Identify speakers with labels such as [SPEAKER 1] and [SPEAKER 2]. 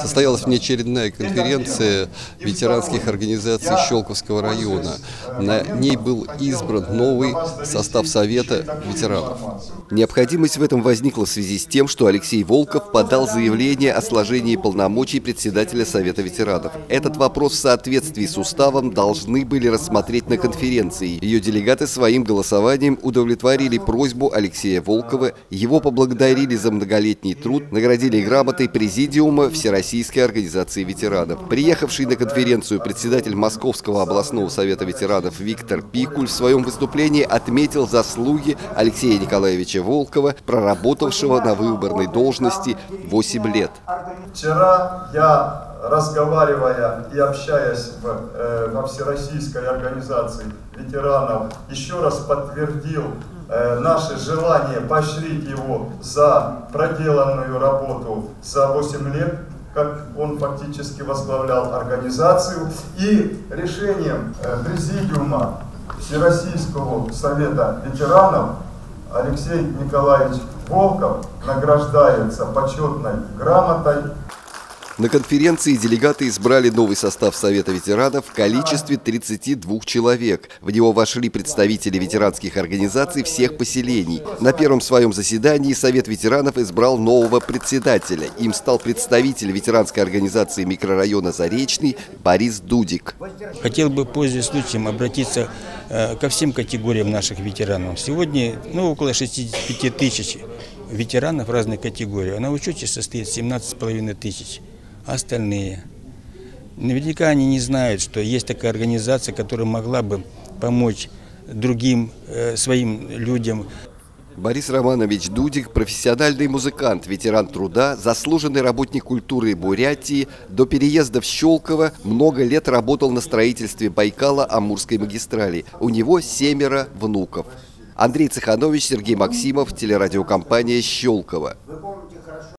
[SPEAKER 1] Состоялась внеочередная конференция ветеранских организаций Щелковского района. На ней был избран новый состав Совета ветеранов.
[SPEAKER 2] Необходимость в этом возникла в связи с тем, что Алексей Волков подал заявление о сложении полномочий председателя Совета ветеранов. Этот вопрос в соответствии с уставом должны были рассмотреть на конференции. Ее делегаты своим голосованием удовлетворили просьбу Алексея Волкова, его поблагодарили за многолетний труд, наградили грамотой Президиума Всероссийской организации ветеранов. Приехавший на конференцию председатель Московского областного совета ветеранов Виктор Пикуль в своем выступлении отметил заслуги Алексея Николаевича Волкова, проработавшего на выборной должности 8 лет.
[SPEAKER 3] Вчера я разговаривая и общаясь в, э, во Всероссийской организации ветеранов, еще раз подтвердил э, наше желание поощрить его за проделанную работу за 8 лет, как он фактически возглавлял организацию, и решением э, Президиума Всероссийского Совета ветеранов Алексей Николаевич Волков награждается почетной грамотой
[SPEAKER 2] на конференции делегаты избрали новый состав Совета ветеранов в количестве 32 человек. В него вошли представители ветеранских организаций всех поселений. На первом своем заседании Совет ветеранов избрал нового председателя. Им стал представитель ветеранской организации микрорайона Заречный Борис Дудик.
[SPEAKER 4] Хотел бы, пользуясь случаем, обратиться э, ко всем категориям наших ветеранов. Сегодня ну, около 65 тысяч ветеранов разных категорий. А на учете состоит 17,5 тысяч остальные. Наверняка они не знают, что есть такая организация, которая могла бы помочь другим э, своим людям.
[SPEAKER 2] Борис Романович Дудик – профессиональный музыкант, ветеран труда, заслуженный работник культуры Бурятии. До переезда в Щелково много лет работал на строительстве Байкала-Амурской магистрали. У него семеро внуков. Андрей Цеханович, Сергей Максимов, телерадиокомпания «Щелково».